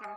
他。